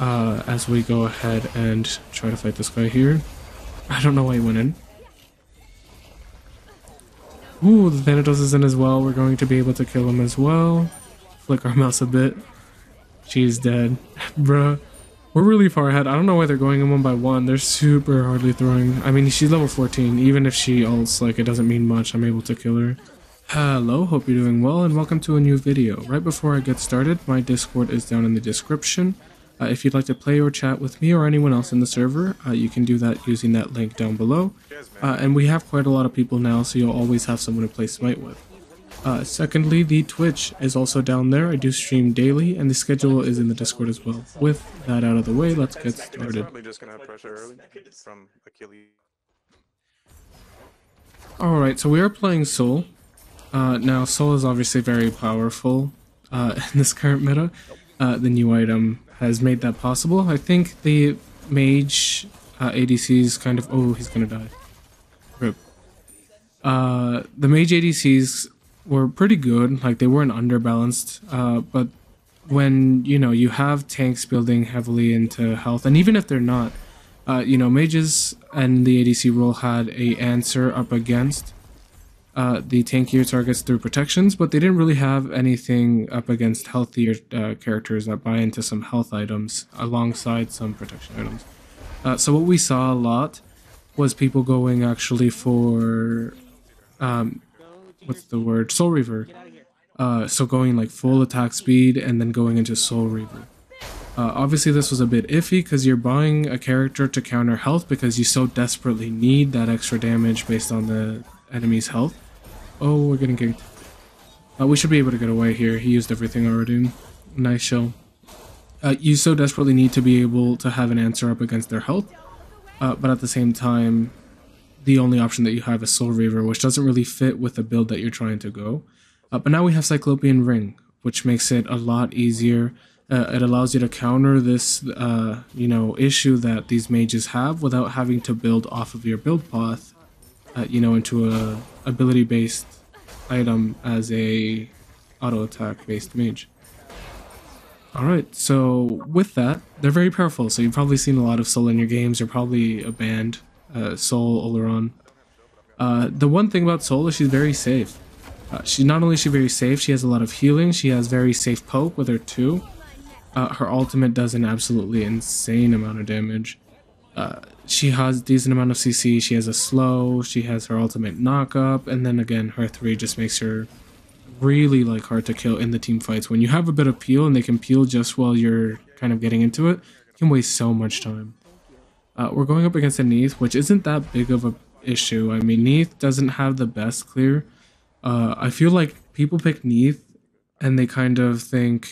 uh, as we go ahead and try to fight this guy here. I don't know why he went in. Ooh, the Thanatos is in as well. We're going to be able to kill him as well. Flick our mouse a bit. She's dead. Bruh. We're really far ahead. I don't know why they're going in one by one. They're super hardly throwing. I mean, she's level 14. Even if she ults, like, it doesn't mean much. I'm able to kill her. Hello, hope you're doing well, and welcome to a new video. Right before I get started, my Discord is down in the description. Uh, if you'd like to play or chat with me or anyone else in the server, uh, you can do that using that link down below. Uh, and we have quite a lot of people now, so you'll always have someone to play Smite with. Uh, secondly, the Twitch is also down there. I do stream daily, and the schedule is in the Discord as well. With that out of the way, let's get started. Alright, so we are playing Sol. Uh, now, Sol is obviously very powerful uh, in this current meta. Uh, the new item has made that possible. I think the mage uh, ADCs kind of... Oh, he's gonna die. Rip. Uh, the mage ADCs were pretty good. Like, they weren't underbalanced. Uh, but when, you know, you have tanks building heavily into health, and even if they're not, uh, you know, mages and the ADC role had a answer up against uh, the tankier targets through protections, but they didn't really have anything up against healthier uh, characters that buy into some health items alongside some protection items. Uh, so what we saw a lot was people going actually for, um, what's the word, Soul Reaver. Uh, so going like full attack speed and then going into Soul Reaver. Uh, obviously this was a bit iffy because you're buying a character to counter health because you so desperately need that extra damage based on the enemy's health. Oh, we're getting kicked. Uh, we should be able to get away here. He used everything already. Nice show. Uh, you so desperately need to be able to have an answer up against their health, uh, but at the same time, the only option that you have is Soul Reaver, which doesn't really fit with the build that you're trying to go. Uh, but now we have Cyclopean Ring, which makes it a lot easier. Uh, it allows you to counter this, uh, you know, issue that these mages have without having to build off of your build path, you know, into a ability based item as a auto attack based mage. Alright, so with that, they're very powerful, so you've probably seen a lot of Sol in your games, you're probably a band, uh, Sol, Olorun. Uh, the one thing about Sol is she's very safe. Uh, she Not only is she very safe, she has a lot of healing, she has very safe poke with her too. Uh, her ultimate does an absolutely insane amount of damage. Uh, she has decent amount of CC. She has a slow. She has her ultimate knock up, and then again, her three just makes her really like hard to kill in the team fights. When you have a bit of peel and they can peel just while you're kind of getting into it, you can waste so much time. Uh, we're going up against a Neith, which isn't that big of a issue. I mean, Neith doesn't have the best clear. Uh, I feel like people pick Neith and they kind of think,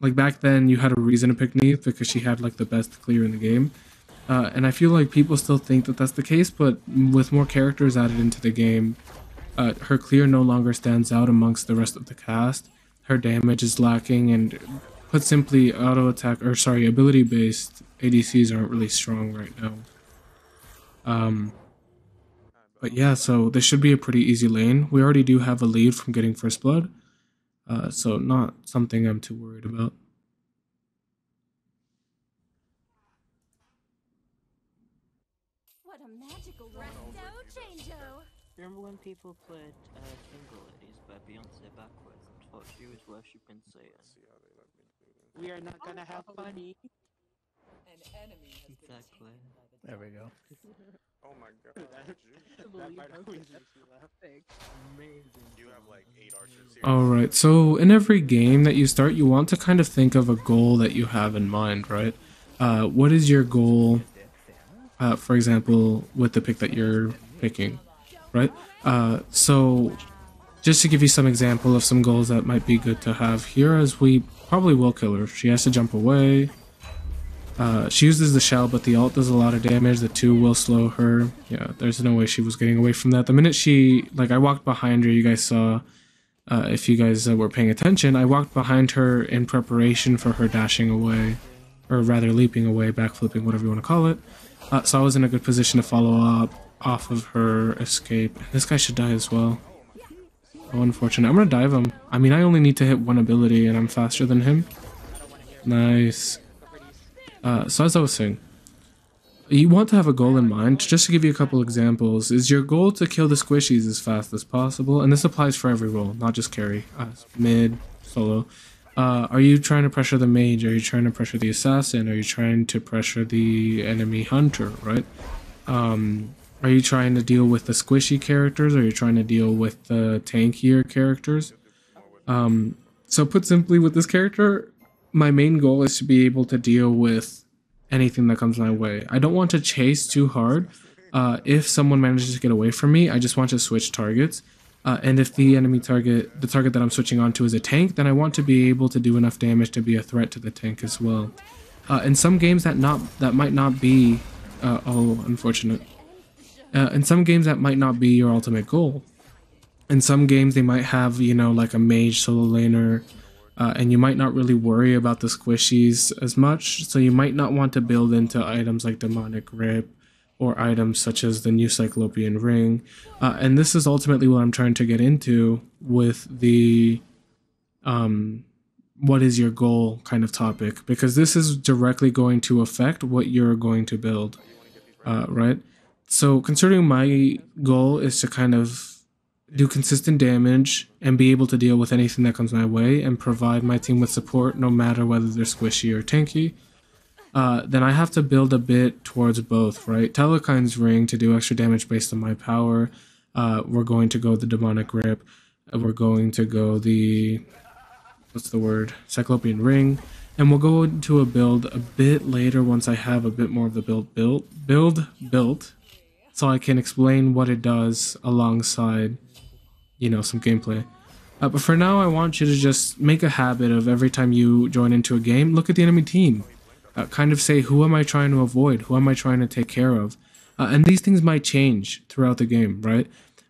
like back then you had a reason to pick Neith because she had like the best clear in the game. Uh, and I feel like people still think that that's the case, but with more characters added into the game, uh, her clear no longer stands out amongst the rest of the cast. Her damage is lacking, and put simply, auto attack or sorry, ability based ADCs aren't really strong right now. Um, but yeah, so this should be a pretty easy lane. We already do have a lead from getting first blood, uh, so not something I'm too worried about. When people played uh, Single Ladies by Beyonce backwards and thought she was worshipping Satan? We are not gonna have money. An enemy has Exactly. There we go. Oh my god. that part always makes me laugh. Amazing. You have like eight archers here. Alright, so in every game that you start, you want to kind of think of a goal that you have in mind, right? Uh, what is your goal, uh, for example, with the pick that you're picking? Right? Uh, so just to give you some example of some goals that might be good to have here, as we probably will kill her. She has to jump away. Uh, she uses the shell, but the alt does a lot of damage. The 2 will slow her. Yeah, there's no way she was getting away from that. The minute she, like, I walked behind her, you guys saw, uh, if you guys uh, were paying attention, I walked behind her in preparation for her dashing away, or rather leaping away, backflipping, whatever you want to call it. Uh, so I was in a good position to follow up off of her escape. This guy should die as well. Oh, unfortunate. I'm gonna dive him. I mean, I only need to hit one ability and I'm faster than him. Nice. Uh, so as I was saying, you want to have a goal in mind. Just to give you a couple examples, is your goal to kill the squishies as fast as possible, and this applies for every role, not just carry, uh, mid, solo. Uh, are you trying to pressure the mage? Are you trying to pressure the assassin? Are you trying to pressure the enemy hunter? Right? Um, are you trying to deal with the squishy characters? Or Are you trying to deal with the tankier characters? Um, so put simply, with this character, my main goal is to be able to deal with anything that comes my way. I don't want to chase too hard. Uh, if someone manages to get away from me, I just want to switch targets. Uh, and if the enemy target, the target that I'm switching onto is a tank, then I want to be able to do enough damage to be a threat to the tank as well. Uh, in some games that not that might not be, uh, oh, unfortunate. Uh, in some games that might not be your ultimate goal. In some games they might have, you know, like a mage solo laner, uh, and you might not really worry about the squishies as much, so you might not want to build into items like demonic grip or items such as the new Cyclopean Ring. Uh, and this is ultimately what I'm trying to get into with the um, what is your goal kind of topic, because this is directly going to affect what you're going to build, uh, right? So, considering my goal is to kind of do consistent damage and be able to deal with anything that comes my way and provide my team with support no matter whether they're squishy or tanky, uh, then I have to build a bit towards both, right? Telkhines Ring to do extra damage based on my power. Uh, we're going to go the Demonic Grip. We're going to go the, what's the word? Cyclopean Ring. And we'll go into a build a bit later once I have a bit more of the build built, build built, so I can explain what it does alongside, you know, some gameplay. Uh, but for now, I want you to just make a habit of every time you join into a game, look at the enemy team uh, kind of say who am I trying to avoid, who am I trying to take care of, uh, and these things might change throughout the game, right?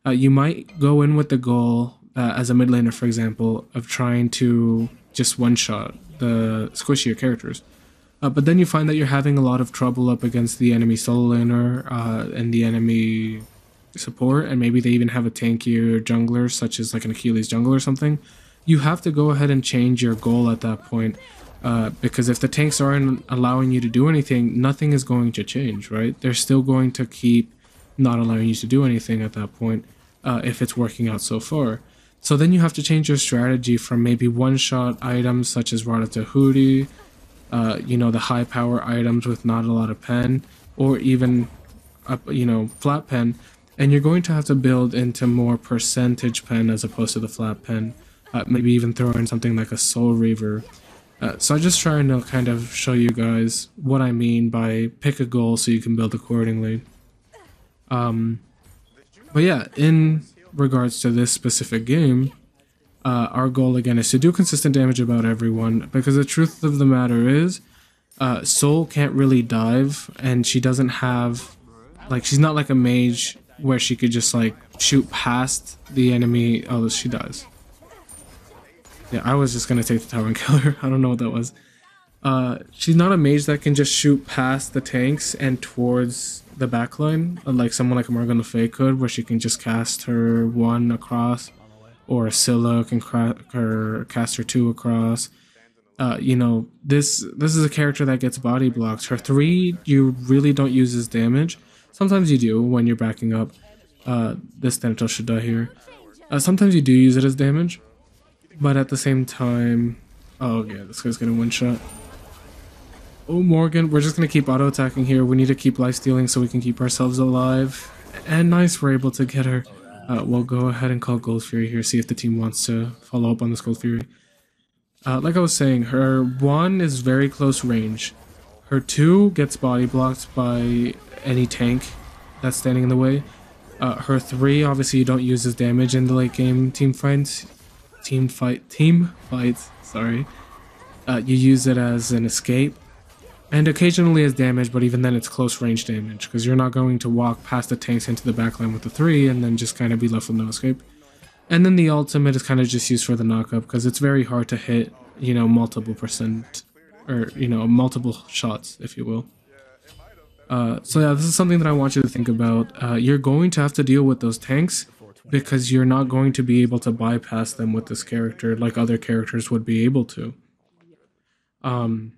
Uh, you might go in with the goal uh, as a mid laner, for example, of trying to just one shot the squishier characters. Uh, but then you find that you're having a lot of trouble up against the enemy solo laner uh, and the enemy support, and maybe they even have a tankier jungler, such as like an Achilles jungle or something. You have to go ahead and change your goal at that point uh, because if the tanks aren't allowing you to do anything, nothing is going to change, right? They're still going to keep not allowing you to do anything at that point uh, if it's working out so far. So then you have to change your strategy from maybe one-shot items such as of Tahuti, uh, you know, the high power items with not a lot of pen, or even, uh, you know, flat pen, and you're going to have to build into more percentage pen as opposed to the flat pen. Uh, maybe even throw in something like a Soul Reaver uh, so I'm just trying to kind of show you guys what I mean by pick a goal so you can build accordingly. Um, but yeah, in regards to this specific game, uh, our goal again is to do consistent damage about everyone because the truth of the matter is, uh, Sol can't really dive and she doesn't have, like, she's not like a mage where she could just like shoot past the enemy. Oh, she does. Yeah, I was just gonna take the tower and kill her. I don't know what that was. Uh, she's not a mage that can just shoot past the tanks and towards the backline, like someone like Morgan Le Fay could, where she can just cast her one across, or Scylla can her, cast her two across. Uh, you know, this this is a character that gets body blocked. Her three you really don't use as damage. Sometimes you do when you're backing up. Uh, this Thanatos should die here. Uh, sometimes you do use it as damage, but at the same time, oh yeah, this guy's gonna one shot. Oh Morgan, we're just gonna keep auto attacking here. We need to keep life stealing so we can keep ourselves alive. And nice, we're able to get her. Uh, we'll go ahead and call Gold Fury here, see if the team wants to follow up on this Gold Fury. Uh, like I was saying, her 1 is very close range. Her 2 gets body blocked by any tank that's standing in the way. Uh, her 3, obviously you don't use as damage in the late game team fights team fight team fights. Sorry, uh, you use it as an escape, and occasionally as damage. But even then, it's close range damage because you're not going to walk past the tanks into the backline with the three and then just kind of be left with no escape. And then the ultimate is kind of just used for the knockup because it's very hard to hit, you know, multiple percent or you know multiple shots, if you will. Uh, so yeah, this is something that I want you to think about. Uh, you're going to have to deal with those tanks because you're not going to be able to bypass them with this character like other characters would be able to. Um,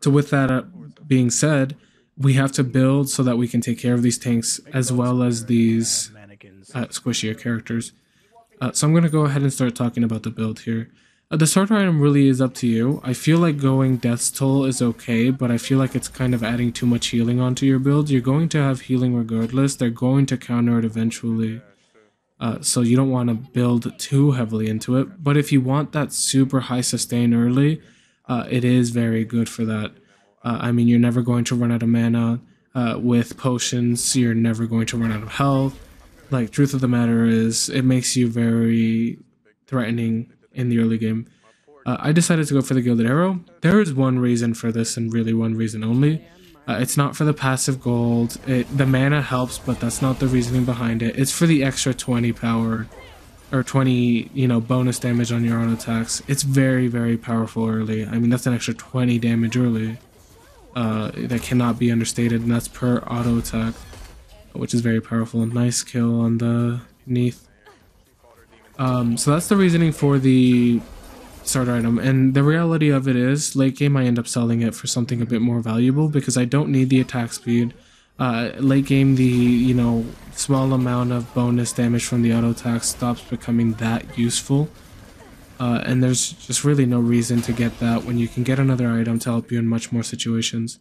so with that uh, being said, we have to build so that we can take care of these tanks as well as these uh, squishier characters. Uh, so I'm going to go ahead and start talking about the build here. Uh, the starter item really is up to you. I feel like going Death's Toll is okay, but I feel like it's kind of adding too much healing onto your build. You're going to have healing regardless. They're going to counter it eventually. Uh, so you don't want to build too heavily into it. But if you want that super high sustain early, uh, it is very good for that. Uh, I mean, you're never going to run out of mana. Uh, with potions, you're never going to run out of health. Like, truth of the matter is, it makes you very threatening in the early game. Uh, I decided to go for the Gilded Arrow. There is one reason for this, and really one reason only. Uh, it's not for the passive gold. It, the mana helps, but that's not the reasoning behind it. It's for the extra 20 power, or 20, you know, bonus damage on your own attacks. It's very, very powerful early. I mean, that's an extra 20 damage early. Uh, that cannot be understated, and that's per auto attack, which is very powerful. Nice kill on the Neith. Um, so that's the reasoning for the starter item, and the reality of it is, late game I end up selling it for something a bit more valuable because I don't need the attack speed. Uh, late game, the you know small amount of bonus damage from the auto attack stops becoming that useful. Uh, and there's just really no reason to get that when you can get another item to help you in much more situations.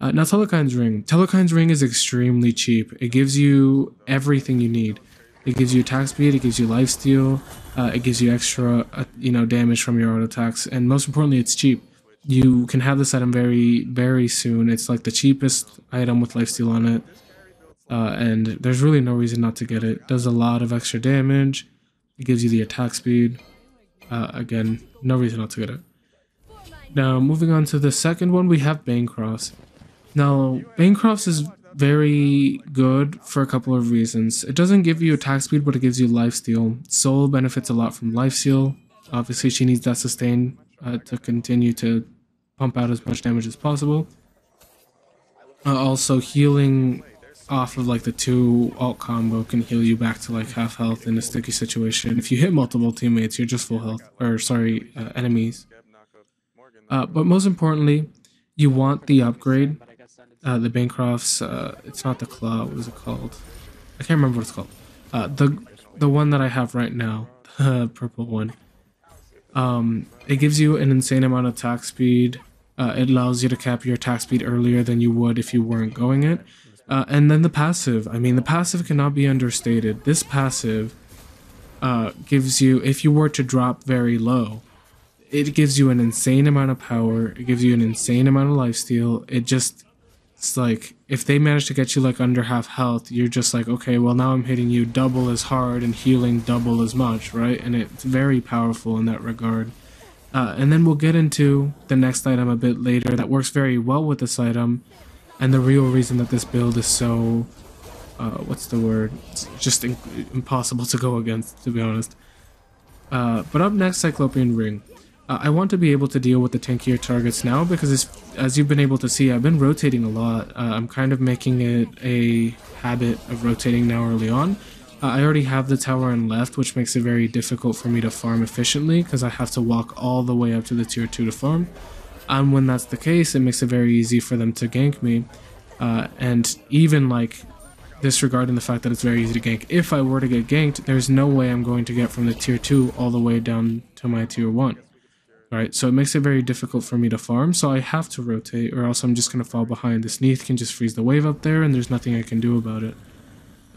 Uh, now, Telkhines Ring. Telkhines Ring is extremely cheap. It gives you everything you need. It gives you attack speed, it gives you lifesteal, uh, it gives you extra, uh, you know, damage from your auto attacks, and most importantly, it's cheap. You can have this item very, very soon. It's like the cheapest item with lifesteal on it, uh, and there's really no reason not to get it. Does a lot of extra damage. It gives you the attack speed. Uh, again, no reason not to get it. Now, moving on to the second one, we have Bancroft. Now, Bancroft is very good for a couple of reasons. It doesn't give you attack speed, but it gives you lifesteal. Sol benefits a lot from lifesteal. Obviously, she needs that sustain uh, to continue to pump out as much damage as possible. Uh, also, healing off of like the two alt combo can heal you back to like half health in a sticky situation. If you hit multiple teammates, you're just full health, or sorry, uh, enemies. Uh, but most importantly, you want the upgrade. Uh, the Bancroft's, uh, it's not the claw. What is it called? I can't remember what it's called. Uh, the the one that I have right now, the purple one. Um, it gives you an insane amount of attack speed. Uh, it allows you to cap your attack speed earlier than you would if you weren't going it. Uh, and then the passive. I mean, the passive cannot be understated. This passive uh, gives you, if you were to drop very low, it gives you an insane amount of power. It gives you an insane amount of lifesteal. It just, it's like, if they manage to get you like under half health, you're just like, okay, well now I'm hitting you double as hard and healing double as much, right? And it's very powerful in that regard. Uh, and then we'll get into the next item a bit later that works very well with this item and the real reason that this build is so uh, what's the word? It's just impossible to go against to be honest. Uh, but up next cyclopean ring. Uh, i want to be able to deal with the tankier targets now because as you've been able to see i've been rotating a lot. Uh, i'm kind of making it a habit of rotating now early on i already have the tower on left which makes it very difficult for me to farm efficiently because i have to walk all the way up to the tier 2 to farm and when that's the case, it makes it very easy for them to gank me. Uh, and even like disregarding the fact that it's very easy to gank, if I were to get ganked, there's no way I'm going to get from the tier 2 all the way down to my tier 1. Right, so it makes it very difficult for me to farm, so I have to rotate, or else I'm just going to fall behind. This Neith can just freeze the wave up there, and there's nothing I can do about it.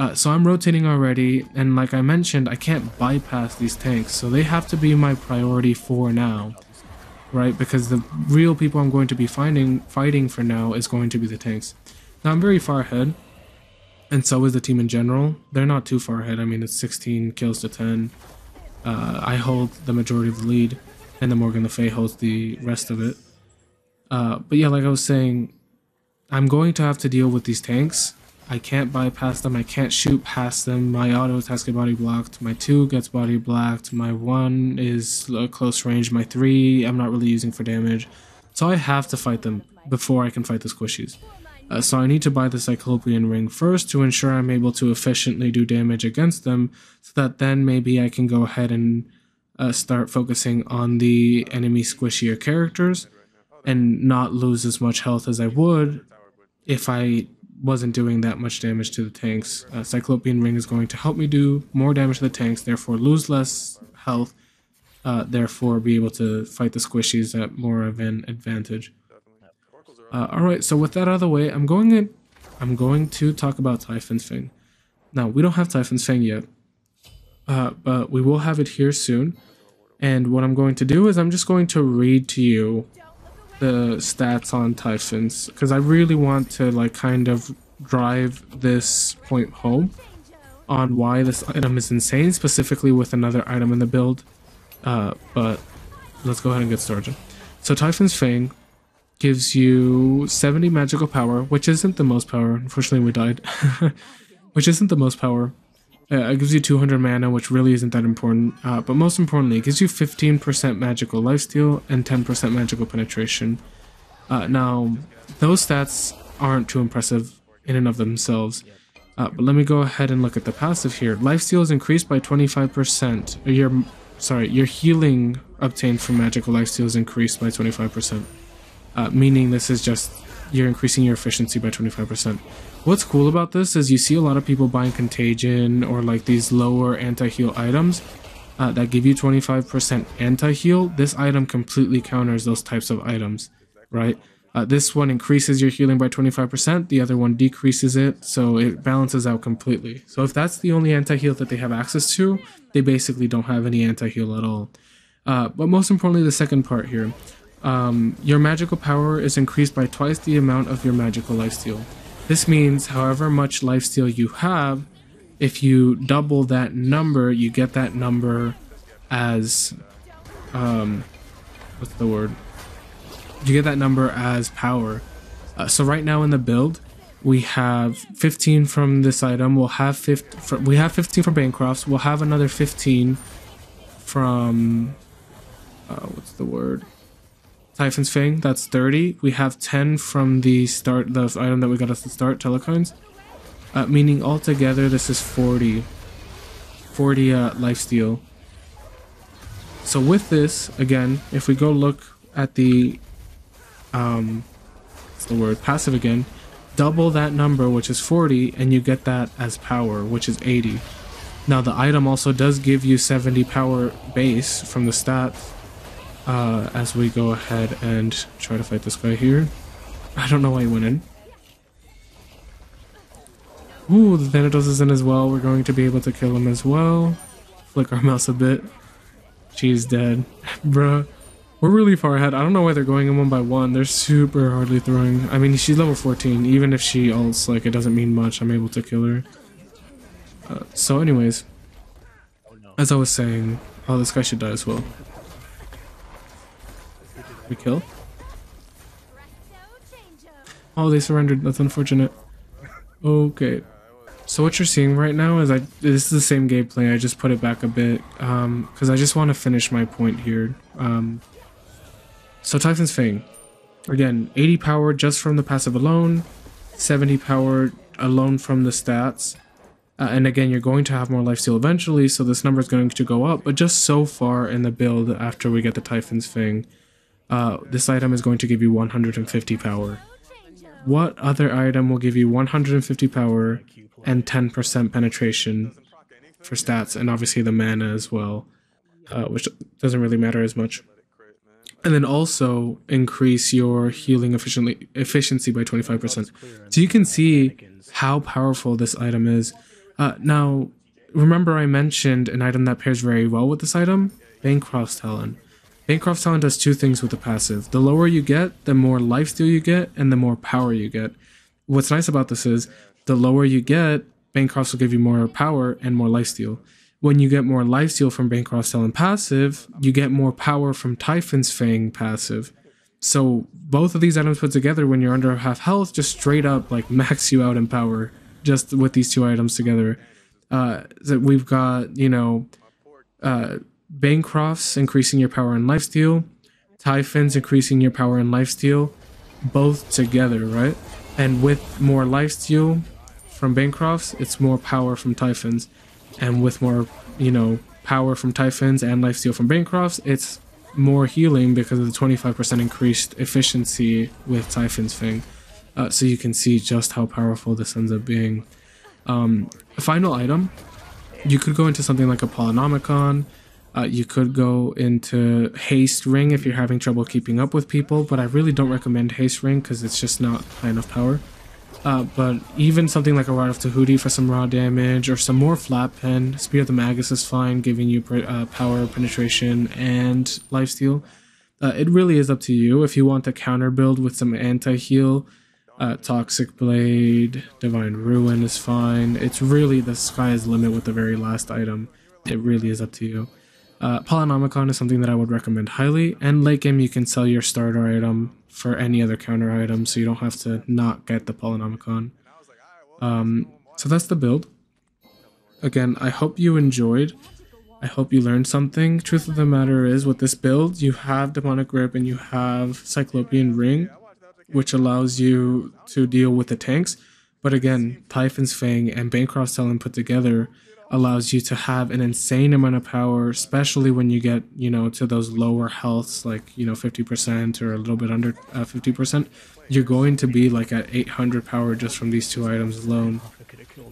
Uh, so I'm rotating already, and like I mentioned, I can't bypass these tanks, so they have to be my priority for now right? Because the real people I'm going to be finding fighting for now is going to be the tanks. Now I'm very far ahead, and so is the team in general. They're not too far ahead. I mean, it's 16 kills to 10. Uh, I hold the majority of the lead, and then Morgan Le Fay holds the rest of it. Uh, but yeah, like I was saying, I'm going to have to deal with these tanks. I can't bypass them. I can't shoot past them. My auto attacks get body blocked. My 2 gets body blocked. My 1 is close range. My 3 I'm not really using for damage. So I have to fight them before I can fight the squishies. Uh, so I need to buy the Cyclopean Ring first to ensure I'm able to efficiently do damage against them so that then maybe I can go ahead and uh, start focusing on the enemy squishier characters. and not lose as much health as I would if I wasn't doing that much damage to the tanks. Uh, Cyclopean Ring is going to help me do more damage to the tanks, therefore lose less health, uh, therefore be able to fight the squishies at more of an advantage. Uh, all right, so with that out of the way, I'm going in, I'm going to talk about Typhon's Fang. Now we don't have Typhon's Fang yet, uh, but we will have it here soon. And what I'm going to do is I'm just going to read to you the stats on Typhons because I really want to like kind of drive this point home on why this item is insane, specifically with another item in the build. Uh, but let's go ahead and get started. So Typhon's Fang gives you 70 magical power, which isn't the most power. Unfortunately, we died. which isn't the most power. Uh, it gives you 200 mana, which really isn't that important. Uh, but most importantly, it gives you 15% magical lifesteal and 10% magical penetration. Uh, now, those stats aren't too impressive in and of themselves. Uh, but let me go ahead and look at the passive here. Lifesteal is increased by 25%. Your, sorry, your healing obtained from magical lifesteal is increased by 25%. Uh, meaning this is just you're increasing your efficiency by 25%. What's cool about this is you see a lot of people buying Contagion or like these lower anti-heal items uh, that give you 25% anti-heal. This item completely counters those types of items, right? Uh, this one increases your healing by 25%, the other one decreases it, so it balances out completely. So if that's the only anti-heal that they have access to, they basically don't have any anti-heal at all. Uh, but most importantly, the second part here. Um, your magical power is increased by twice the amount of your magical lifesteal. This means however much lifesteal you have, if you double that number, you get that number as um, what's the word? You get that number as power. Uh, so right now in the build, we have 15 from this item. We'll have 50. we have 15 from Bancrofts. We'll have another 15 from uh, what's the word? Typhon's Fang, that's 30. We have 10 from the start, the item that we got us to start, Telkhines. Uh, meaning altogether this is 40. 40 uh, lifesteal. So with this, again, if we go look at the, um, what's the word, passive again, double that number, which is 40, and you get that as power, which is 80. Now the item also does give you 70 power base from the stats, uh, as we go ahead and try to fight this guy here. I don't know why he went in. Ooh, the Thanatos is in as well. We're going to be able to kill him as well. Flick our mouse a bit. She's dead. Bruh. We're really far ahead. I don't know why they're going in one by one. They're super hardly throwing. I mean, she's level 14. Even if she ults, like, it doesn't mean much. I'm able to kill her. Uh, so anyways. As I was saying... Oh, this guy should die as well. We kill? Oh, they surrendered. That's unfortunate. Okay. So what you're seeing right now is I this is the same gameplay. I just put it back a bit um cuz I just want to finish my point here. Um So Typhon's Fang. Again, 80 power just from the passive alone, 70 power alone from the stats. Uh, and again, you're going to have more lifesteal eventually, so this number is going to go up, but just so far in the build after we get the Typhon's Fang, uh, this item is going to give you 150 power. What other item will give you 150 power and 10% penetration for stats, and obviously the mana as well, uh, which doesn't really matter as much. And then also increase your healing efficiently, efficiency by 25%. So you can see how powerful this item is. Uh, now, remember I mentioned an item that pairs very well with this item? Bancroft's Talon. Bancroft's Talon does two things with the passive. The lower you get, the more lifesteal you get, and the more power you get. What's nice about this is, the lower you get, Bancrofts will give you more power and more lifesteal. When you get more lifesteal from Bancroft's Talon passive, you get more power from Typhon's Fang passive. So both of these items put together when you're under half health just straight up like max you out in power just with these two items together. Uh, that we've got, you know, uh, Bancrofts increasing your power and lifesteal, Typhons increasing your power and lifesteal, both together, right? And with more lifesteal from Bancrofts, it's more power from Typhons. And with more, you know, power from Typhons and lifesteal from Bancrofts, it's more healing because of the 25% increased efficiency with Typhon's Fang. Uh, so you can see just how powerful this ends up being. Um, final item, you could go into something like a Polynomicon. Uh, you could go into Haste Ring if you're having trouble keeping up with people, but I really don't recommend Haste Ring because it's just not high enough power. Uh, but even something like a Rod of Tahuti for some raw damage, or some more Flat Pen, Speed of the Magus is fine, giving you uh, power, penetration, and lifesteal. Uh, it really is up to you. If you want to counter build with some anti-heal, uh, Toxic Blade, Divine Ruin is fine. It's really the sky's limit with the very last item. It really is up to you. Uh, Polynomicon is something that I would recommend highly, and late game you can sell your starter item for any other counter item, so you don't have to not get the Polynomicon. Um, so that's the build. Again, I hope you enjoyed. I hope you learned something. Truth of the matter is, with this build, you have Demonic Grip and you have Cyclopean Ring, which allows you to deal with the tanks. But again, Typhon's Fang and Bancroft's Talon put together allows you to have an insane amount of power, especially when you get, you know, to those lower healths, like, you know, 50% or a little bit under uh, 50%. You're going to be like at 800 power just from these two items alone.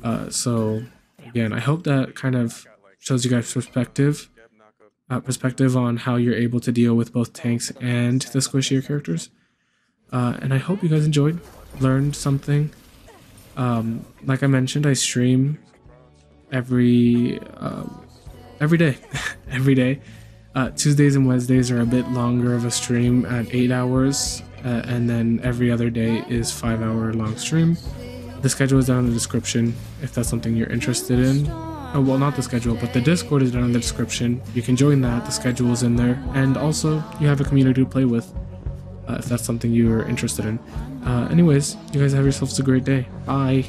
Uh, so, again, I hope that kind of shows you guys perspective. Uh, perspective on how you're able to deal with both tanks and the squishier characters. Uh, and I hope you guys enjoyed, learned something. Um, like I mentioned, I stream every uh, every day, every day. Uh, Tuesdays and Wednesdays are a bit longer of a stream at eight hours, uh, and then every other day is five hour long stream. The schedule is down in the description if that's something you're interested in. Oh, well, not the schedule, but the Discord is down in the description. You can join that. The schedule is in there, and also you have a community to play with uh, if that's something you're interested in. Uh, anyways, you guys have yourselves a great day. Bye.